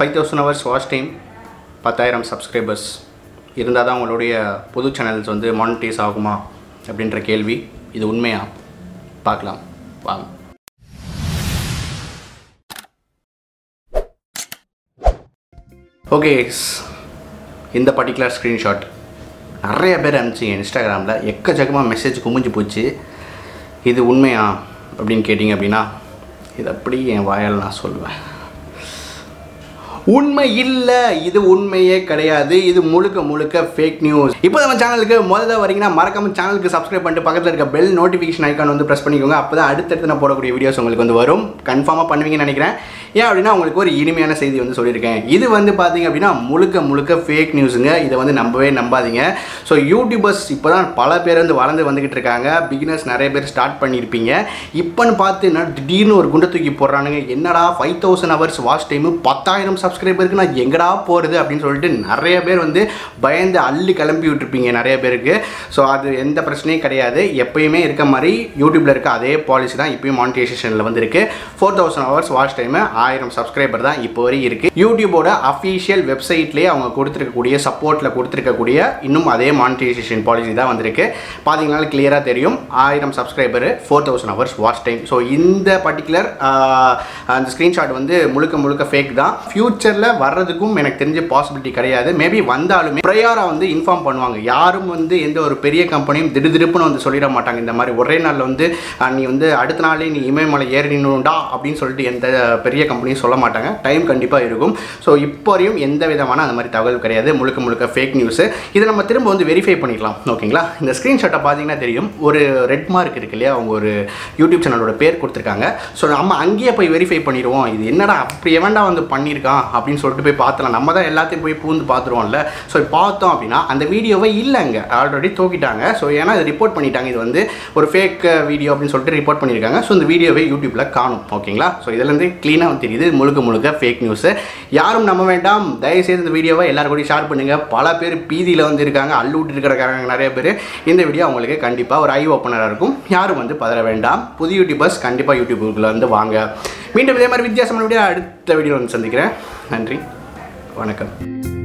Five thousand hours watch time பத்தாயிரம் subscribers இருந்தால் தான் உங்களுடைய புது சேனல்ஸ் வந்து மானிட்டைஸ் ஆகுமா அப்படின்ற கேள்வி இது உண்மையா? பார்க்கலாம். வாங்க. ஓகே இந்த பர்டிகுலர் ஸ்க்ரீன்ஷாட் நிறைய பேர் அனுப்பிச்சிங்க இன்ஸ்டாகிராமில் எக்கச்சக்கமாக மெசேஜ் குமிஞ்சு போச்சு. இது உண்மையா அப்படின்னு கேட்டிங்க அப்படின்னா இது அப்படி என் வாயால் நான் சொல்லுவேன் உண்மை இல்லை இது உண்மையே கிடையாது. இது முழுக்க முழுக்க ஃபேக் நியூஸ் இப்போ நம்ம சேனலுக்கு முதல்ல வரீங்கன்னா மறக்காம சேனலுக்கு சப்ஸ்கிரைப் பண்ணிட்டு பக்கத்தில் இருக்க பெல் நோட்டிஃபிகேஷன் ஐக்கான் வந்து ப்ரெஸ் பண்ணிக்கோங்க. அப்போ தான் அடுத்தடுத்து நான் போடக்கூடிய வீடியோஸ் உங்களுக்கு வந்து வரும். கன்ஃபார்மாக பண்ணுவீங்கன்னு நினைக்கிறேன். ஏன் அப்படின்னா உங்களுக்கு ஒரு இனிமையான செய்தி வந்து சொல்லியிருக்கேன். இது வந்து பார்த்தீங்க அப்படின்னா முழுக்க முழுக்க ஃபேக் நியூஸுங்க இதை வந்து நம்பவே நம்பாதீங்க. ஸோ யூடியூபர்ஸ் இப்போ தான் பல பேர் வந்து வளர்ந்து வந்துக்கிட்டு இருக்காங்க. பிகினர்ஸ் நிறைய பேர் ஸ்டார்ட் பண்ணியிருப்பீங்க. இப்போன்னு பார்த்து என்ன திடீர்னு ஒரு குண்டை தூக்கி போடுறானுங்க. என்னடா five thousand hours watch time பத்தாயிரம் சப்ஸ்கிரைபருக்கு நான் எங்கடா போகிறது அப்படின்னு சொல்லிட்டு நிறைய பேர் வந்து பயந்து அள்ளி கிளம்பி விட்டுருப்பீங்க நிறைய பேருக்கு. ஸோ அது எந்த பிரச்சனையும் கிடையாது. எப்பயுமே இருக்க மாதிரி யூடியூப்பில் இருக்க அதே பாலிசி தான் இப்போயும் மானிட்டைசேஷனில் வந்து four thousand hours watch time ஆயிரம் சப்ஸ்கிரைபர் தான் இப்போ வரை இருக்குது யூடியூபோட அஃபீஷியல் வெப்சைட்லேயே அவங்க கொடுத்துருக்கக்கூடிய சப்போர்ட்டில் கொடுத்துருக்கக்கூடிய இன்னும் அதே மானிட்டைசேஷன் பாலிசி தான் வந்திருக்கு. பார்த்தீங்கன்னா கிளியராக தெரியும். ஆயிரம் subscriber four thousand hours watch time so இந்த பர்டிகுலர் அந்த ஸ்க்ரீன்ஷாட் வந்து முழுக்க முழுக்க ஃபேக் தான். ஃப்யூச்சரில் வர்றதுக்கும் எனக்கு தெரிஞ்ச பாசிபிலிட்டி கிடையாது. மேபி வந்தாலுமே ப்ரையாராக வந்து இன்ஃபார்ம் பண்ணுவாங்க. யாரும் வந்து எந்த ஒரு பெரிய கம்பெனியும் திடுதிடுப்புன்னு வந்து சொல்லிட மாட்டாங்க. இந்த மாதிரி ஒரே நாளில் வந்து நீ வந்து அடுத்த நாளே நீ இமயமலை ஏறினுண்டா அப்படின்னு சொல்லிட்டு எந்த பெரிய கம்பெனியும் சொல்ல மாட்டாங்க. டைம் கண்டிப்பாக இருக்கும். ஸோ இப்போ வரையும் எந்த விதமான அந்த மாதிரி தகவல் கிடையாது. முழுக்க முழுக்க ஃபேக் நியூஸு இதை நம்ம திரும்ப வந்து வெரிஃபை பண்ணிக்கலாம். ஓகேங்களா இந்த ஸ்க்ரீன்ஷாட்டை பார்த்தீங்கன்னா தெரியும். ஒரு ரெட் மார்க் இருக்கு இல்லையா? அவங்க ஒரு யூடியூப் சேனலோட பேர் கொடுத்துருக்காங்க. ஸோ நம்ம அங்கேயே போய் வெரிஃபை பண்ணிடுவோம். இது என்னடா அப்படி எவன்டா வந்து பண்ணியிருக்கான்? அப்படின்னு சொல்லிட்டு போய் பார்த்துலாம் நம்ம தான் எல்லாத்தையும் போய் பூந்து பார்த்துருவோம்ல. ஸோ பார்த்தோம் அப்படின்னா அந்த வீடியோவை இல்லைங்க ஆல்ரெடி தூக்கிட்டாங்க. ஸோ ஏன்னா இது ரிப்போர்ட் பண்ணிட்டாங்க. இது வந்து ஒரு ஃபேக் வீடியோ அப்படின்னு சொல்லிட்டு ரிப்போர்ட் பண்ணியிருக்காங்க. ஸோ இந்த வீடியோவை யூடியூப்பில் காணும். ஓகேங்களா ஸோ இதுலேருந்து க்ளீனாக தெரியுது. முழுக்க முழுக்க ஃபேக் நியூஸு யாரும் நம்ப வேண்டாம். தயவுசெய்து இந்த வீடியோவை எல்லாரும் கூட ஷேர் பண்ணுங்கள் பல பேர் பீதியில் வந்து இருக்காங்க. அள்ளு விட்டு இருக்கிறக்காரங்க நிறைய பேர். இந்த வீடியோ அவங்களுக்கு கண்டிப்பாக ஒரு ஐ ஓப்பனராக இருக்கும். யாரும் வந்து பதற வேண்டாம். புது யூடியூபர்ஸ் கண்டிப்பாக யூடியூபுக்குள்ளே வந்து வாங்க. மீண்டும் இதே மாதிரி வித்தியாசமான வீடியோ அடுத்த வீடியோ வந்து சந்திக்கிறேன். நன்றி. வணக்கம்.